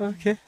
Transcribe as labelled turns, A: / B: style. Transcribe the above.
A: Okay.